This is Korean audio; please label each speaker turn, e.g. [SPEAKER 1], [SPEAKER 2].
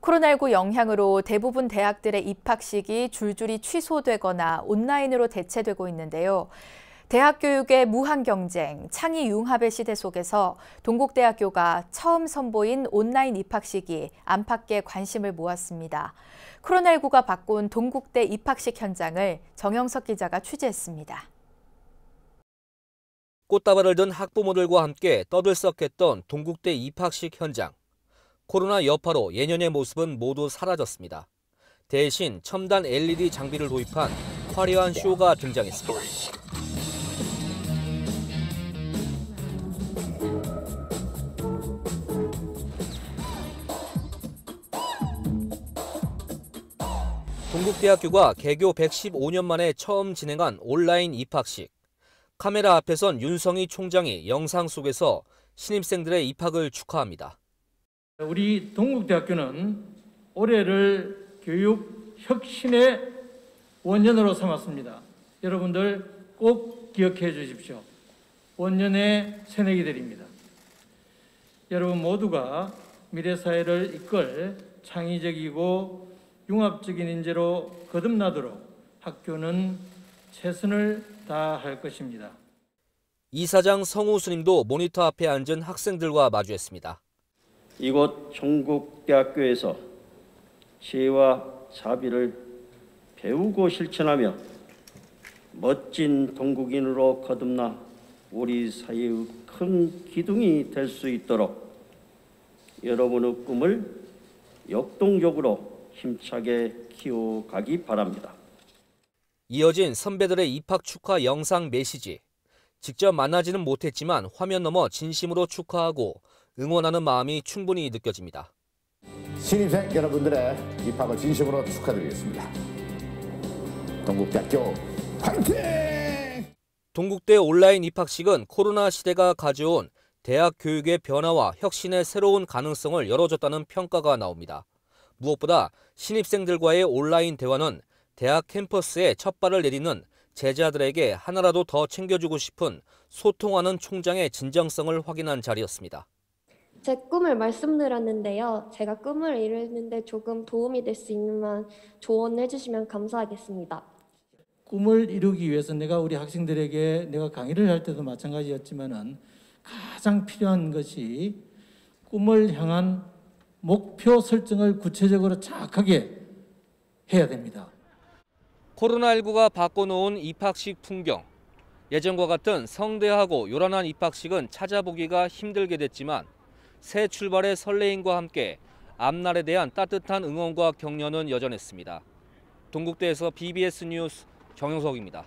[SPEAKER 1] 코로나19 영향으로 대부분 대학들의 입학식이 줄줄이 취소되거나 온라인으로 대체되고 있는데요. 대학 교육의 무한 경쟁, 창의 융합의 시대 속에서 동국대학교가 처음 선보인 온라인 입학식이 안팎의 관심을 모았습니다. 코로나19가 바꾼 동국대 입학식 현장을 정영석 기자가 취재했습니다.
[SPEAKER 2] 꽃다발을 든 학부모들과 함께 떠들썩했던 동국대 입학식 현장. 코로나 여파로 예년의 모습은 모두 사라졌습니다. 대신 첨단 LED 장비를 도입한 화려한 쇼가 등장했습니다. 동국대학교가 개교 115년 만에 처음 진행한 온라인 입학식. 카메라 앞에선 윤성희 총장이 영상 속에서 신입생들의 입학을 축하합니다.
[SPEAKER 3] 우리 동국대학교는 올해를 교육 혁신의 원년으로 삼았습니다. 여러분들 꼭 기억해 주십시오. 원년의 새내기들입니다. 여러분 모두가 미래 사회를 이끌 창의적이고 융합적인 인재로 거듭나도록 학교는 최선을 다할 것입니다.
[SPEAKER 2] 이사장 성우 스님도 모니터 앞에 앉은 학생들과 마주했습니다.
[SPEAKER 4] 이곳 종국대학교에서 지혜와 자비를 배우고 실천하며 멋진 동국인으로 거듭나 우리 사회의 큰 기둥이 될 수 있도록 여러분의 꿈을 역동적으로 힘차게 키워가기 바랍니다.
[SPEAKER 2] 이어진 선배들의 입학 축하 영상 메시지. 직접 만나지는 못했지만 화면 너머 진심으로 축하하고 응원하는 마음이 충분히 느껴집니다.
[SPEAKER 5] 신입생 여러분들의 입학을 진심으로 축하드리겠습니다. 동국대학교 화이팅!
[SPEAKER 2] 동국대 온라인 입학식은 코로나 시대가 가져온 대학 교육의 변화와 혁신의 새로운 가능성을 열어줬다는 평가가 나옵니다. 무엇보다 신입생들과의 온라인 대화는 대학 캠퍼스에 첫 발을 내디는 제자들에게 하나라도 더 챙겨주고 싶은 소통하는 총장의 진정성을 확인한 자리였습니다.
[SPEAKER 6] 제 꿈을 말씀드렸는데요. 제가 꿈을 이루는데 조금 도움이 될 수 있는 조언해 주시면 감사하겠습니다.
[SPEAKER 3] 꿈을 이루기 위해서 내가 우리 학생들에게 내가 강의를 할 때도 마찬가지였지만은 가장 필요한 것이 꿈을 향한 목표 설정을 구체적으로 정확하게 해야 됩니다.
[SPEAKER 2] 코로나19가 바꿔놓은 입학식 풍경. 예전과 같은 성대하고 요란한 입학식은 찾아보기가 힘들게 됐지만 새 출발의 설레임과 함께 앞날에 대한 따뜻한 응원과 격려는 여전했습니다. 동국대에서 BBS 뉴스 정영석입니다.